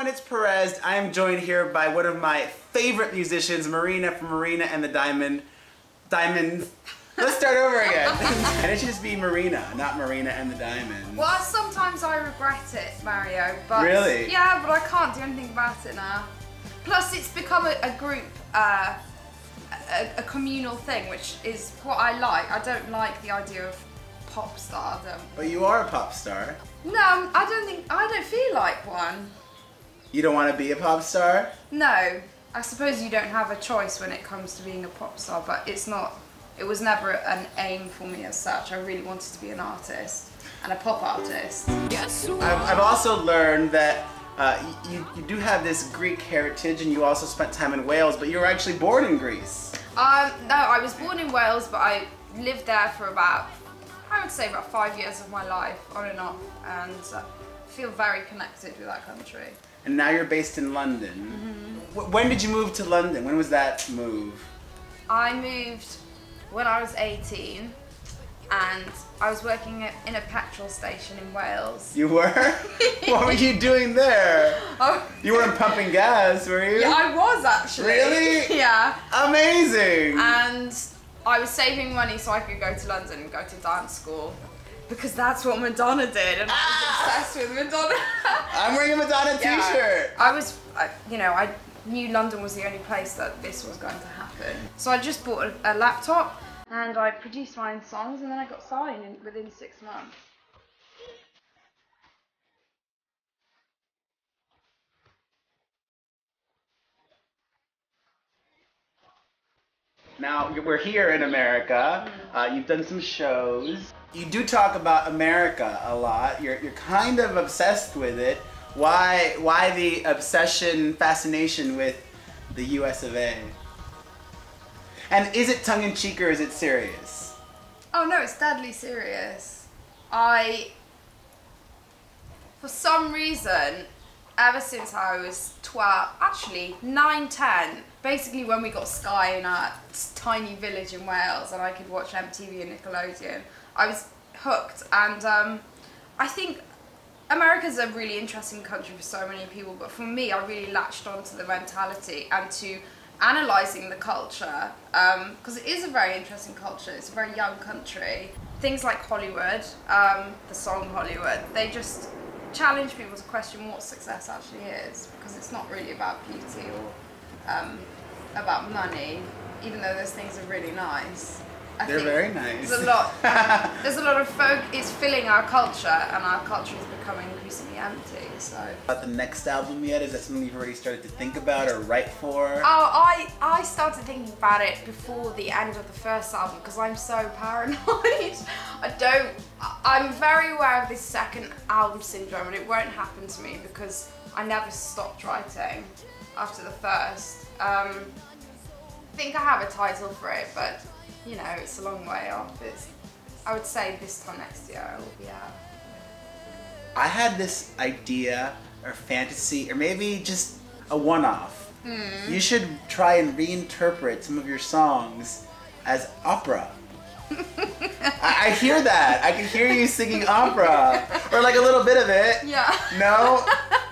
everyone, it's Perez. I am joined here by one of my favorite musicians, Marina from Marina and the Diamond. Diamond. Let's start over again. and it should just be Marina, not Marina and the Diamond. Well, sometimes I regret it, Mario. But Really? Yeah, but I can't do anything about it now. Plus, it's become a, a group, uh, a, a communal thing, which is what I like. I don't like the idea of pop stardom. But you are a pop star. No, I don't think I don't feel like one. You don't want to be a pop star? No, I suppose you don't have a choice when it comes to being a pop star, but it's not. It was never an aim for me as such. I really wanted to be an artist and a pop artist. I've, I've also learned that uh, you, you do have this Greek heritage and you also spent time in Wales, but you were actually born in Greece. Um, no, I was born in Wales, but I lived there for about, I would say about five years of my life, on and off, and uh, feel very connected with that country. And now you're based in London. Mm-hmm. Wh- When did you move to London? When was that move? I moved when I was 18, and I was working in a petrol station in Wales. You were? what were you doing there? Oh, You weren't pumping gas, were you? yeah, I was actually. Really? yeah. Amazing! And I was saving money so I could go to London and go to dance school. Because that's what Madonna did, and I Ah! was obsessed with Madonna. I'm wearing a Madonna t-shirt. I was, I, you know, I knew London was the only place that this was going to happen. So I just bought a, a laptop and I produced my own songs, and then I got signed in, within six months. Now we're here in America. Uh, you've done some shows. You do talk about America a lot. You're you're kind of obsessed with it. Why why the obsession, fascination with the U.S. of A. And is it tongue in cheek or is it serious? Oh no, it's deadly serious. I, for some reason, ever since I was 12, actually 9, 10, basically when we got Sky in our tiny village in Wales and I could watch MTV and Nickelodeon, I was hooked. And um, I think America's a really interesting country for so many people, but for me, I really latched onto the mentality and to analysing the culture because it is a very interesting culture. It's a very young country. Things like Hollywood, um, the song Hollywood, they just challenge people to question what success actually is because it's not really about beauty or um, about money, even though those things are really nice. I They're very nice. There's a lot. there's a lot of folk. It's filling our culture, and our culture is becoming increasingly empty. So. About the next album yet? Is that something you've already started to think about or write for? Oh, I I started thinking about it before the end of the first album because I'm so paranoid. I don't. I'm very aware of this second album syndrome, and it won't happen to me because I never stopped writing after the first. Um, I think I have a title for it, but you know it's a long way off. It's. I would say this time next year it will be out. I had this idea or fantasy, or maybe just a one off. Hmm. You should try and reinterpret some of your songs as opera. I, I hear that. I can hear you singing opera, or like a little bit of it. Yeah. No?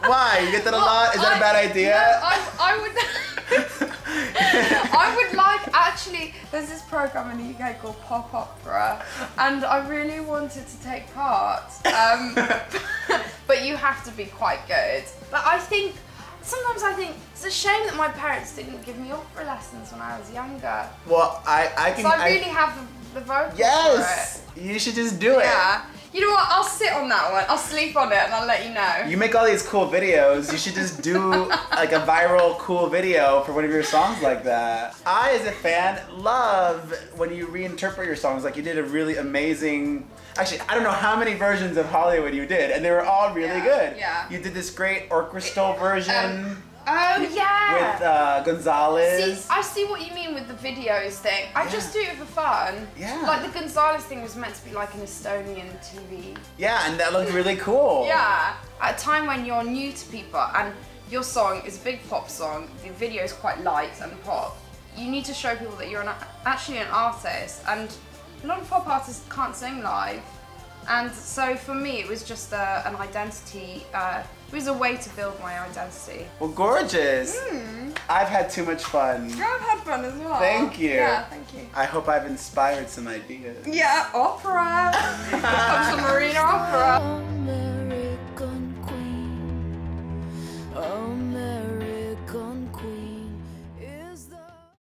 Why? You get that a lot? Is that a bad idea? No, I, I would. I would like actually. There's this program in the UK called Pop Opera, and I really wanted to take part. Um, but you have to be quite good. But I think sometimes I think it's a shame that my parents didn't give me opera lessons when I was younger. well, I, I can. So I I- really have the, vocals yes! You should just do it. it. Yeah. You know what? I'll sit on that one. I'll sleep on it, and I'll let you know. You make all these cool videos. You should just do like a viral cool video for one of your songs like that. I, as a fan, love when you reinterpret your songs. Like you did a really amazing. Actually, I don't know how many versions of Hollywood you did, and they were all really Yeah, good. yeah. You did this great orchestral version um, oh yeah. with uh, Gonzales. See, I see what you mean with the videos thing. I Yeah. just do it for fun. Yeah. Like the Gonzales thing was meant to be like an Estonian TV. yeah, and that looked really cool. Yeah. At a time when you're new to people and your song is a big pop song, the video is quite light and pop. You need to show people that you're an, actually an artist, and a lot of pop artists can't sing live. And so for me, it was just a, an identity uh, It was a way to build my identity. Well, gorgeous. Hmm. I've had too much fun. I've had fun as well. Thank you. Yeah, thank you. I hope I've inspired some ideas. Yeah, opera.